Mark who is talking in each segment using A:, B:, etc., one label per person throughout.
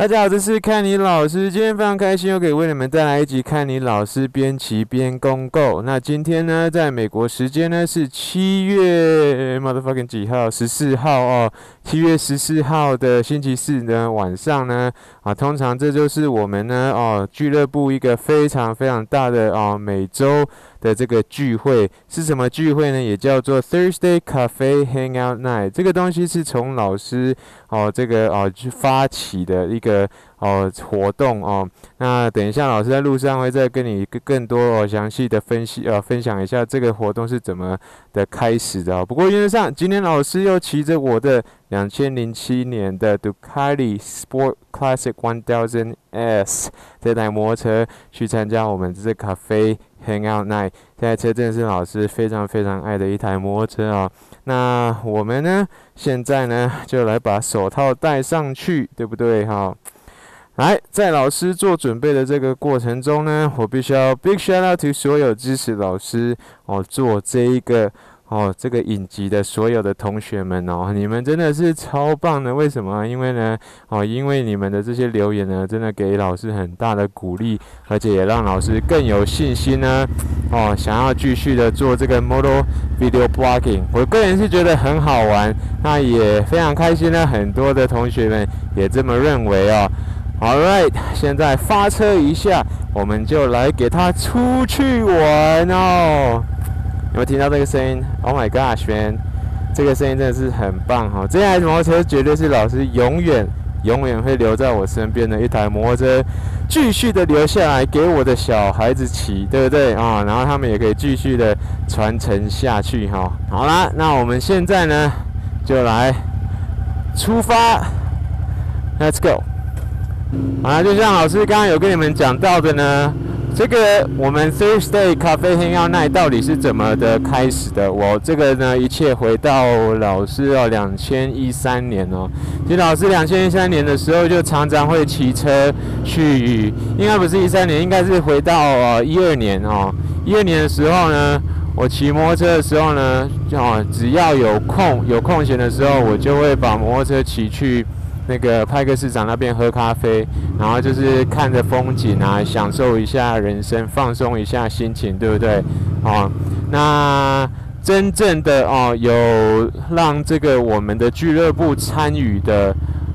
A: 大家好，这是看你老师。今天非常开心，又可以为你们带来一集看你老师边骑边公购。那今天呢，在美国时间呢是七月 motherfucking 几号？十四号哦，七月十四号的星期四呢晚上呢啊，通常这就是我们呢哦俱乐部一个非常非常大的哦每周。的这个聚会是什么聚会呢？也叫做 Thursday Cafe Hangout Night。这个东西是从老师哦这个哦去发起的一个哦活动哦。那等一下老师在路上会再跟你更更多哦详细的分析呃分享一下这个活动是怎么的开始的。不过原则上今天老师又骑着我的两千零七年的 Ducati Sport Classic One Thousand S 这台摩托车去参加我们这咖啡。Hangout Night，这台车真的是老师非常非常爱的一台摩托车啊。那我们呢，现在呢，就来把手套戴上去，对不对？哈，来，在老师做准备的这个过程中呢，我必须要 Big shout out to 所有支持老师哦，做这一个。哦，这个影集的所有的同学们哦，你们真的是超棒的。为什么？因为呢，哦，因为你们的这些留言呢，真的给老师很大的鼓励，而且也让老师更有信心呢。哦，想要继续的做这个 model video blogging，我个人是觉得很好玩，那也非常开心呢。很多的同学们也这么认为哦。All right，现在发车一下，我们就来给他出去玩哦。有没有听到这个声音？Oh my gosh man，这个声音真的是很棒哈！这台摩托车绝对是老师永远、永远会留在我身边的一台摩托车，继续的留下来给我的小孩子骑，对不对啊？然后他们也可以继续的传承下去哈。好啦，那我们现在呢，就来出发，Let's go！好啦，就像老师刚刚有跟你们讲到的呢。这个我们 Thursday 咖啡厅要那到底是怎么的开始的？我这个呢，一切回到老师哦，两千一三年哦。其实老师两千一三年的时候就常常会骑车去，应该不是一三年，应该是回到呃一二年哦。一二年的时候呢，我骑摩托车的时候呢，哦，只要有空有空闲的时候，我就会把摩托车骑去。那个派克市场那边喝咖啡，然后就是看着风景啊，享受一下人生，放松一下心情，对不对？哦，那真正的哦，有让这个我们的俱乐部参与的，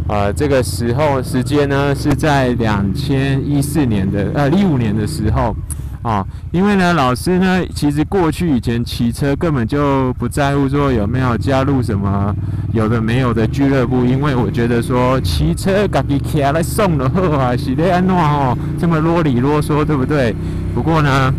A: 呃，这个时候时间呢，是在两千一四年的呃一五年的时候。啊，因为呢，老师呢，其实过去以前骑车根本就不在乎说有没有加入什么有的没有的俱乐部，因为我觉得说骑车自己骑来送的话，是得安怎哦，这么啰里啰嗦，对不对？不过呢，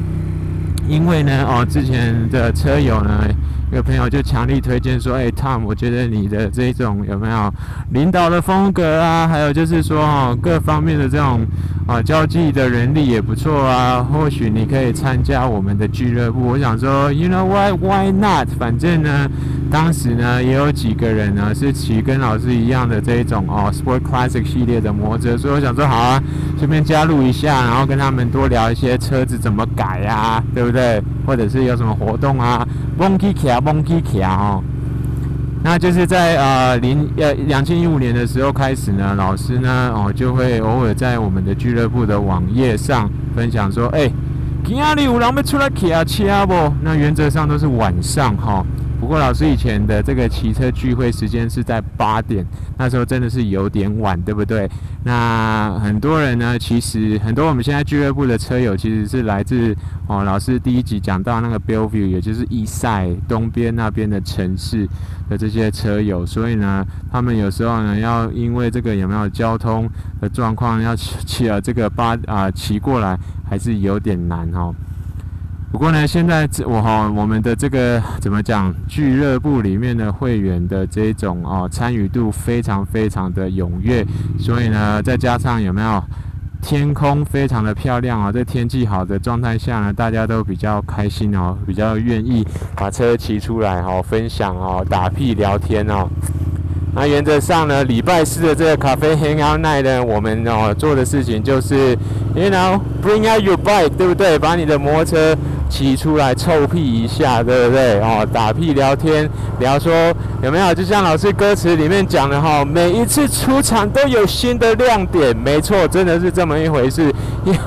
A: 因为呢，哦，之前的车友呢。有朋友就强力推荐说：“哎，Tom，我觉得你的这种有没有领导的风格啊？还有就是说哦，各方面的这种啊交际的能力也不错啊。或许你可以参加我们的俱乐部。”我想说：“You know why？Why not？反正呢，当时呢也有几个人呢是骑跟老师一样的这一种哦，Sport Classic 系列的摩托车，所以我想说好啊，顺便加入一下，然后跟他们多聊一些车子怎么改呀，对不对？或者是有什么活动啊，Monkey Car。蒙基卡哦，那就是在呃零呃两千一五年的时候开始呢，老师呢哦就会偶尔在我们的俱乐部的网页上分享说，哎，今天有人要出来骑车不？那原则上都是晚上哈。不过老师以前的这个骑车聚会时间是在八点，那时候真的是有点晚，对不对？那很多人呢，其实很多我们现在俱乐部的车友其实是来自哦，老师第一集讲到那个 Bellevue，也就是易塞东边那边的城市的这些车友，所以呢，他们有时候呢要因为这个有没有交通的状况，要骑啊这个八啊骑过来还是有点难哈。不过呢，现在我哈我们的这个怎么讲，俱乐部里面的会员的这种哦参与度非常非常的踊跃，所以呢，再加上有没有天空非常的漂亮啊，在天气好的状态下呢，大家都比较开心哦，比较愿意把车骑出来哦，分享哦，打屁聊天哦。那原则上呢，礼拜四的这个咖啡 hang out night 呢，我们哦做的事情就是，you know bring out your bike，对不对？把你的摩托车骑出来臭屁一下，对不对？哦，打屁聊天，聊说有没有？就像老师歌词里面讲的哈，每一次出场都有新的亮点，没错，真的是这么一回事。因为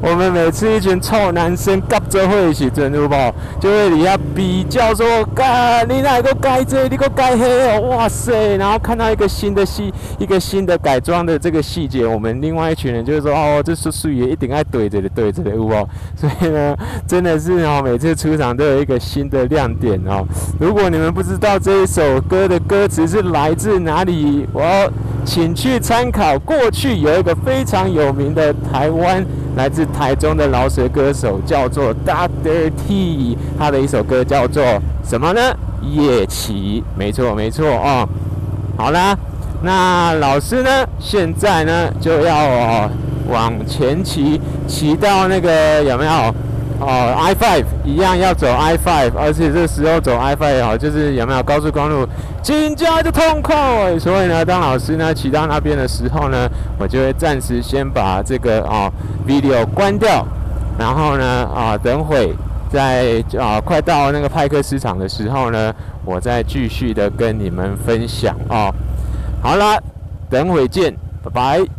A: 我们每次一群臭男生夹着会一起整，对不？就会底下比较说，嘎，你哪个改这，你个改黑哦，哇塞！然后看到一个新的细，一个新的改装的这个细节，我们另外一群人就是说，哦，这叔叔也一定爱怼着的，怼着的，有不？所以呢，真的是哦，每次出场都有一个新的亮点哦。如果你们不知道这一首歌的歌词是来自哪里，我请去参考过去有一个非常有名的台台湾来自台中的饶舌歌手，叫做 Doctor T，他的一首歌叫做什么呢？夜骑，没错没错哦。好啦，那老师呢，现在呢就要往前骑，骑到那个有没有？哦，I five 一样要走 I five，而且这时候走 I five 哦，就是有没有高速公路，紧加的痛快。所以呢，当老师呢骑到那边的时候呢，我就会暂时先把这个哦 video 关掉，然后呢啊，等会在啊快到那个派克市场的时候呢，我再继续的跟你们分享哦。好了，等会见，拜拜。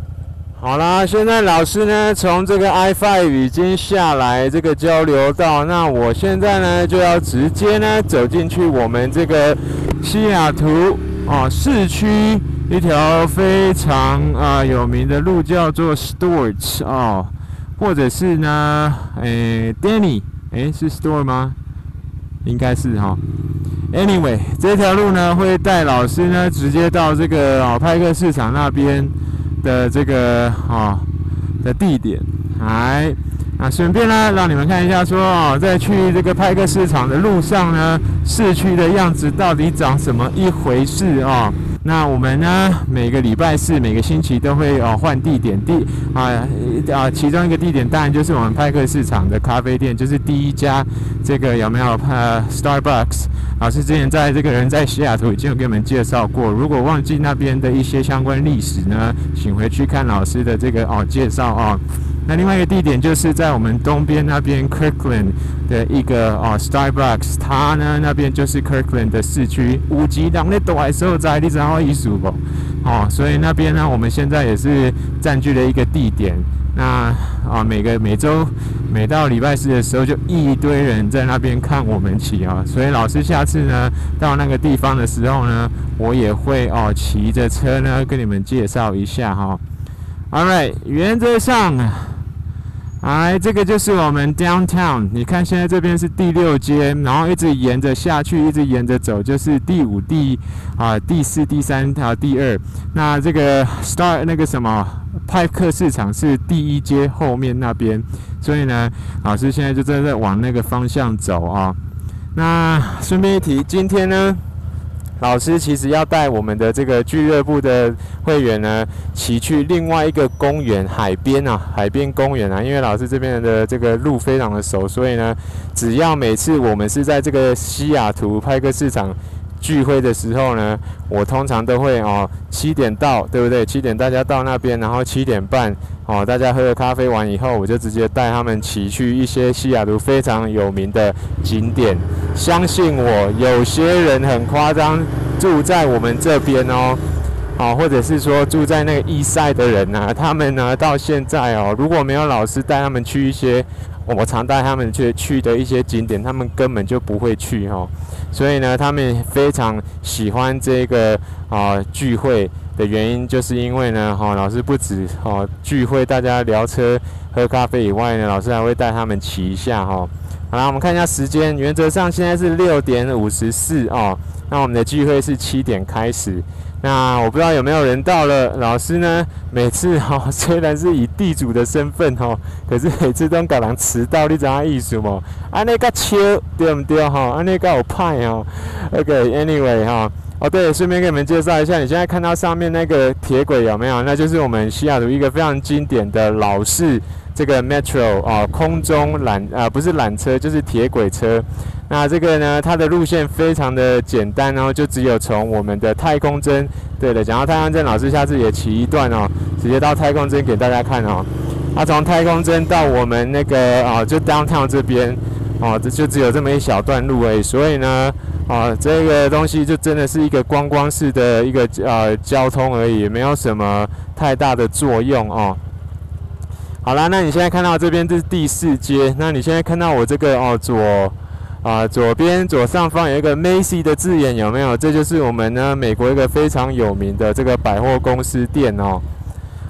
A: 好啦，现在老师呢从这个 wifi 已经下来这个交流道，那我现在呢就要直接呢走进去我们这个西雅图啊市区一条非常啊有名的路叫做 Stewart 哦，或者是呢诶 Danny 诶是 Store 吗？应该是哈。Anyway 这条路呢会带老师呢直接到这个老派克市场那边。的这个啊的地点，来啊，顺便呢让你们看一下，说哦，在去这个派克市场的路上呢，市区的样子到底长什么一回事啊？那我们呢，每个礼拜四、每个星期都会哦换地点，地啊啊，其中一个地点当然就是我们派克市场的咖啡店，就是第一家这个有没有呃 Starbucks？老师之前在这个人在西雅图已经有给你们介绍过，如果忘记那边的一些相关历史呢，请回去看老师的这个哦介绍哦。那另外一个地点就是在我们东边那边 Kirkland 的一个哦 Starbucks，它呢那边就是 Kirkland 的市区五级档的大所在，你知道意思不？哦，所以那边呢我们现在也是占据了一个地点。那啊每个每周每到礼拜四的时候，就一堆人在那边看我们骑啊。所以老师下次呢到那个地方的时候呢，我也会哦骑着车呢跟你们介绍一下哈。All right，原则上。哎，这个就是我们 downtown。你看，现在这边是第六街，然后一直沿着下去，一直沿着走，就是第五、第啊、第四、第三条、第二。那这个 star 那个什么派克市场是第一街后面那边，所以呢，老师现在就正在往那个方向走啊。那顺便一提，今天呢。老师其实要带我们的这个俱乐部的会员呢，骑去另外一个公园海边啊，海边公园啊。因为老师这边的这个路非常的熟，所以呢，只要每次我们是在这个西雅图拍个市场聚会的时候呢，我通常都会哦七点到，对不对？七点大家到那边，然后七点半哦大家喝了咖啡完以后，我就直接带他们骑去一些西雅图非常有名的景点。相信我，有些人很夸张，住在我们这边哦，啊，或者是说住在那个伊塞的人呐，他们呢到现在哦，如果没有老师带他们去一些我常带他们去去的一些景点，他们根本就不会去哈。所以呢，他们非常喜欢这个啊聚会的原因，就是因为呢，哈，老师不止哦聚会，大家聊车、喝咖啡以外呢，老师还会带他们骑一下哈。好啦，我们看一下时间。原则上现在是六点五十四哦。那我们的聚会是七点开始。那我不知道有没有人到了。老师呢，每次哈虽然是以地主的身份哈，可是每次都搞人迟到，你知道意思吗？啊，那个秋对不对哈？啊，那个有派哦。OK，Anyway 哈。哦对，顺便给你们介绍一下，你现在看到上面那个铁轨有没有？那就是我们西雅图一个非常经典的老式。这个 metro 哦，空中缆啊，不是缆车，就是铁轨车。那这个呢，它的路线非常的简单哦，就只有从我们的太空针，对的，讲到太空针，老师下次也骑一段哦，直接到太空针给大家看哦。啊，从太空针到我们那个啊，就 downtown 这边，哦，这就只有这么一小段路而已。所以呢，啊，这个东西就真的是一个观光式的一个呃交通而已，没有什么太大的作用哦。好啦，那你现在看到这边这是第四街，那你现在看到我这个哦左啊左边左上方有一个 Macy 的字眼，有没有？这就是我们呢美国一个非常有名的这个百货公司店哦。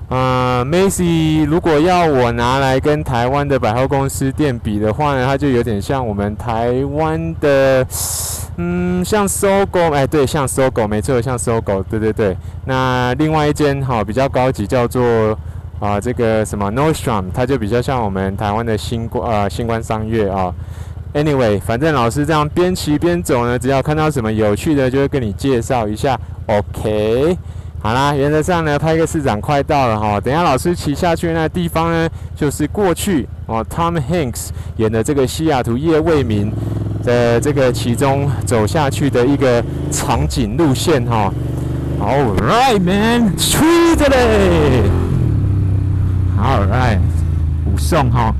A: 啊，Macy 如果要我拿来跟台湾的百货公司店比的话呢，它就有点像我们台湾的，嗯，像搜狗，哎，对，像搜狗，没错，像搜狗，对对对。那另外一间哈比较高级，叫做。啊，这个什么 Nostrum，它就比较像我们台湾的星光啊星光商业啊。Anyway，反正老师这样边骑边走呢，只要看到什么有趣的，就会跟你介绍一下。OK，好啦，原则上呢，拍个市长快到了哈。等下老师骑下去那地方呢，就是过去哦，Tom Hanks 演的这个西雅图夜未眠的这个其中走下去的一个场景路线哈。All right, man，吹着嘞。好，right，武送哈。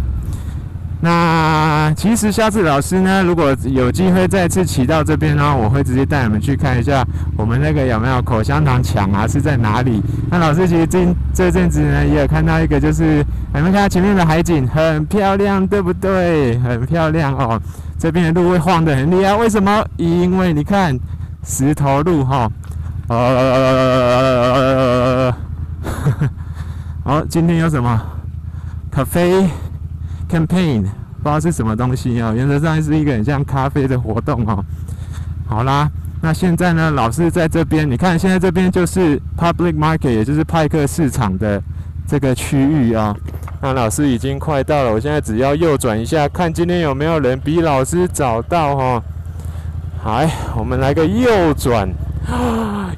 A: 那其实下次老师呢，如果有机会再次骑到这边呢，我会直接带你们去看一下我们那个有没有口香糖墙啊，是在哪里？那老师其实这这阵子呢，也有看到一个，就是你们看前面的海景很漂亮，对不对？很漂亮哦。这边的路会晃得很厉害，为什么？因为你看石头路哈。呃。今天有什么咖啡 campaign？不知道是什么东西哦。原则上是一个很像咖啡的活动哦。好啦，那现在呢，老师在这边，你看现在这边就是 public market，也就是派克市场的这个区域啊。那老师已经快到了，我现在只要右转一下，看今天有没有人比老师早到哈。好，我们来个右转。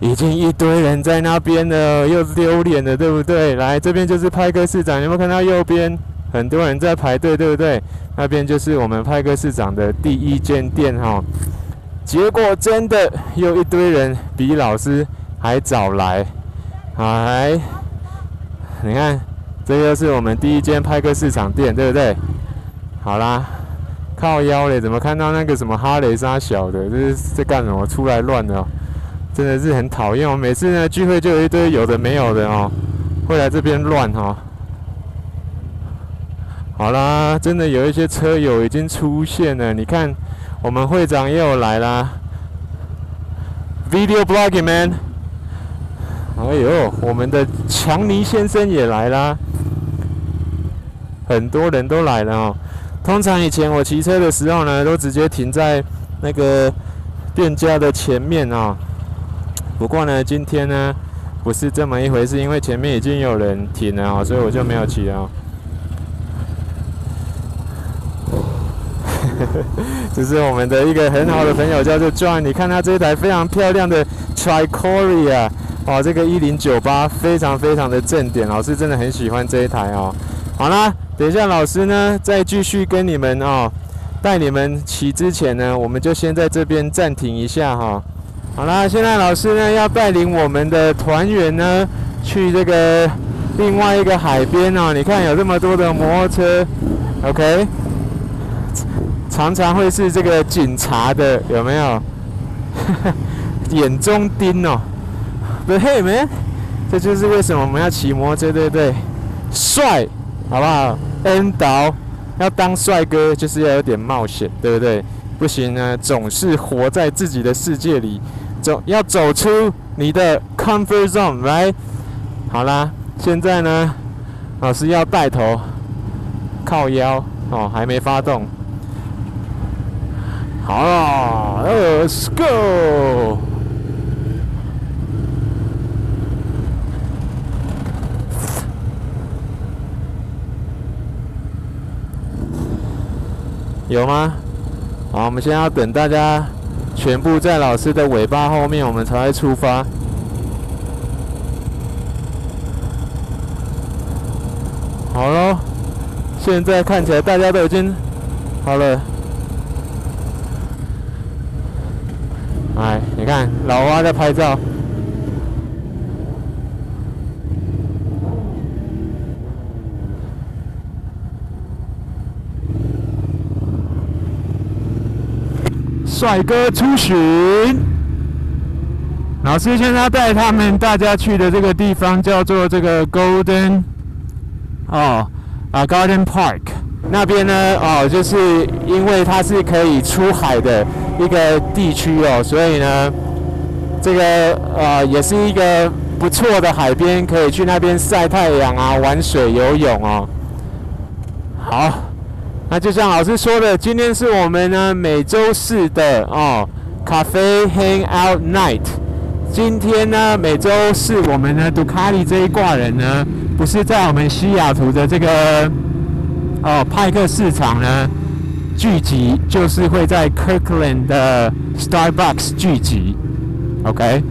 A: 已经一堆人在那边了，又丢脸了，对不对？来这边就是派克市长，有没有看到右边很多人在排队，对不对？那边就是我们派克市长的第一间店哈。结果真的又一堆人比老师还早来，哎，你看，这就是我们第一间派克市场店，对不对？好啦，靠腰嘞，怎么看到那个什么哈雷沙小的，这是在干什么？出来乱的。真的是很讨厌，我每次呢聚会就有一堆有的没有的哦，会来这边乱哈。好啦，真的有一些车友已经出现了，你看我们会长又来啦。Video blogging man，哎呦，我们的强尼先生也来啦，很多人都来了哦。通常以前我骑车的时候呢，都直接停在那个店家的前面啊。不过呢，今天呢不是这么一回事，因为前面已经有人停了哦，所以我就没有骑了。这是我们的一个很好的朋友，叫做 John。你看他这一台非常漂亮的 Tricoria，哇，这个一零九八非常非常的正点，老师真的很喜欢这一台哦。好啦，等一下老师呢再继续跟你们哦，带你们骑之前呢，我们就先在这边暂停一下哈。好啦，现在老师呢要带领我们的团员呢去这个另外一个海边哦。你看有这么多的摩托车，OK，常常会是这个警察的有没有？眼中钉哦。对，嘿，man，这就是为什么我们要骑摩托车，对不对？帅，好不好？N 导要当帅哥就是要有点冒险，对不对？不行呢，总是活在自己的世界里。走，要走出你的 comfort zone，来，好啦，现在呢，老师要带头，靠腰，哦，还没发动，好了，Let's go，有吗？好，我们现在要等大家。全部在老师的尾巴后面，我们才会出发。好了，现在看起来大家都已经好了。哎，你看老蛙在拍照。帅哥出巡。老师现在带他们大家去的这个地方叫做这个 Golden 哦啊 Garden Park 那边呢哦，就是因为它是可以出海的一个地区哦，所以呢，这个呃也是一个不错的海边，可以去那边晒太阳啊、玩水、游泳哦。好，那就像老师说的，今天是我们呢每周四的哦咖啡 Hang Out Night。今天呢，每周四我们呢，杜卡利这一挂人呢，不是在我们西雅图的这个哦派克市场呢聚集，就是会在 Kirkland 的 Starbucks 聚集。OK，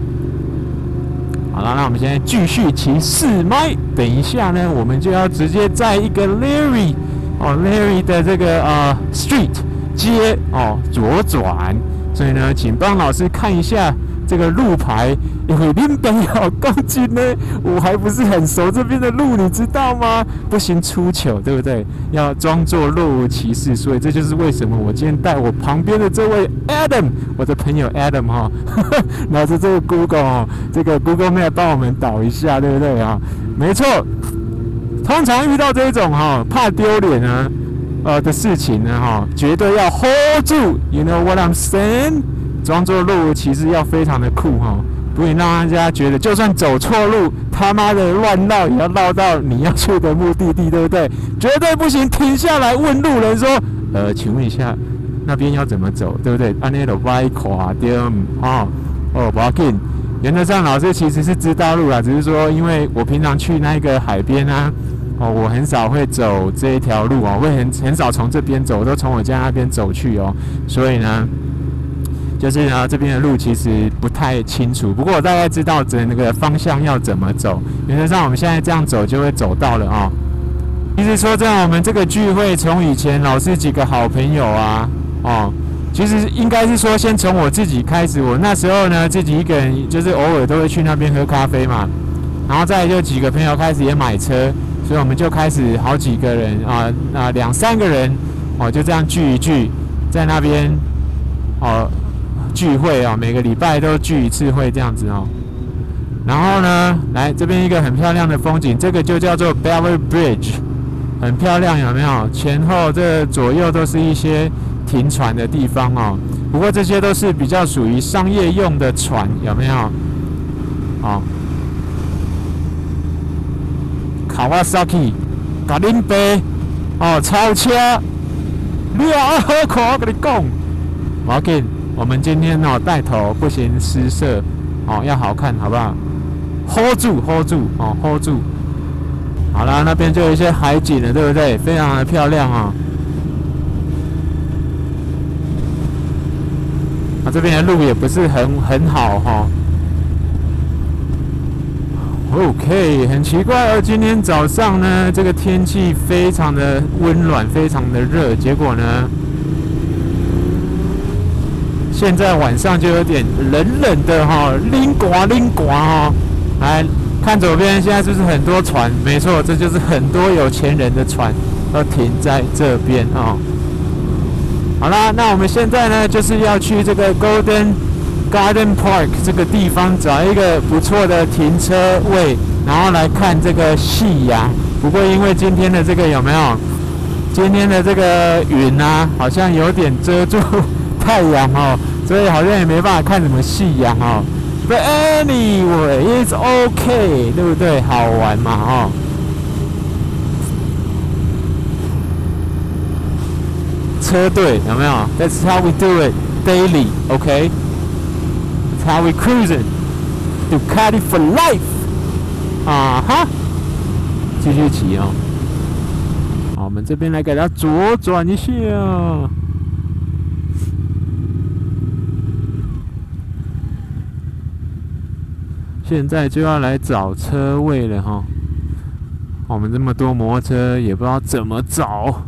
A: 好了，那我们现在继续骑四麦。等一下呢，我们就要直接在一个 Larry 哦 Larry 的这个呃 Street 街哦左转，所以呢，请帮老师看一下。这个路牌，因为林北好 钢筋呢，我还不是很熟这边的路，你知道吗？不行出糗，对不对？要装作若无其事，所以这就是为什么我今天带我旁边的这位 Adam，我的朋友 Adam 哈，拿着这个 Google 哦，这个 Google Map 帮我们导一下，对不对啊？没错，通常遇到这种哈怕丢脸啊呃的事情呢哈，绝对要 hold 住，You know what I'm saying？装作路其实要非常的酷哈，不会让人家觉得就算走错路，他妈的乱绕也要绕到你要去的目的地，对不对？绝对不行，停下来问路人说：“呃，请问一下，那边要怎么走，对不对？”安尼都歪垮掉啊！哦，不要紧，原则上老师其实是知道路啦，只是说因为我平常去那个海边啊，哦，我很少会走这一条路哦，会很很少从这边走，都从我家那边走去哦，所以呢。就是呢，这边的路其实不太清楚，不过我大概知道这那个方向要怎么走。原则上，我们现在这样走就会走到了啊。其实说这样，我们这个聚会从以前老是几个好朋友啊，哦，其实应该是说先从我自己开始。我那时候呢，自己一个人就是偶尔都会去那边喝咖啡嘛，然后再就几个朋友开始也买车，所以我们就开始好几个人啊啊两三个人哦，就这样聚一聚在那边哦。聚会啊，每个礼拜都聚一次会这样子哦。然后呢，来这边一个很漂亮的风景，这个就叫做 Bever Bridge，很漂亮，有没有？前后这左右都是一些停船的地方哦。不过这些都是比较属于商业用的船，有没有？哦，Kawasaki，格林杯，哦，超车，你啊，好看，我跟你讲，我给。我们今天哦带头不行失色哦，要好看好不好？hold 住 hold 住哦 hold 住，好啦，那边就有一些海景了，对不对？非常的漂亮啊。啊，这边的路也不是很很好哈。OK，很奇怪哦，今天早上呢，这个天气非常的温暖，非常的热，结果呢？现在晚上就有点冷冷的哈，拎呱拎呱哈。来看左边，现在是不是很多船？没错，这就是很多有钱人的船都停在这边啊。好啦，那我们现在呢，就是要去这个 Golden Garden Park 这个地方找一个不错的停车位，然后来看这个夕阳。不过因为今天的这个有没有？今天的这个云啊，好像有点遮住。太阳哦，所以好像也没办法看什么夕阳哦。But anyway, it's okay，对不对？好玩嘛哦。车队有没有？That's how we do it daily，OK？That's how we cruising. Ducati for life. 啊哈，继续骑哦。好，我们这边来给它左转一下。现在就要来找车位了哈，我们这么多摩托车，也不知道怎么找。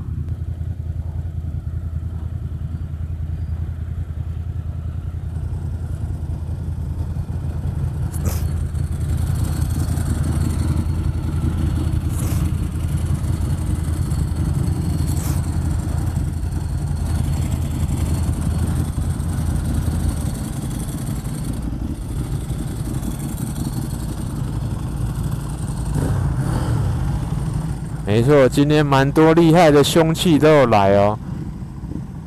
A: 没错，今天蛮多厉害的凶器都有来哦。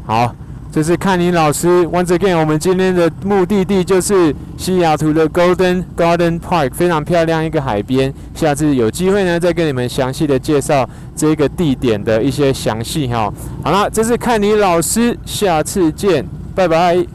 A: 好，这是看你老师。Once again，我们今天的目的地就是西雅图的 Golden Garden Park，非常漂亮一个海边。下次有机会呢，再跟你们详细的介绍这个地点的一些详细哈。好了，这是看你老师，下次见，拜拜。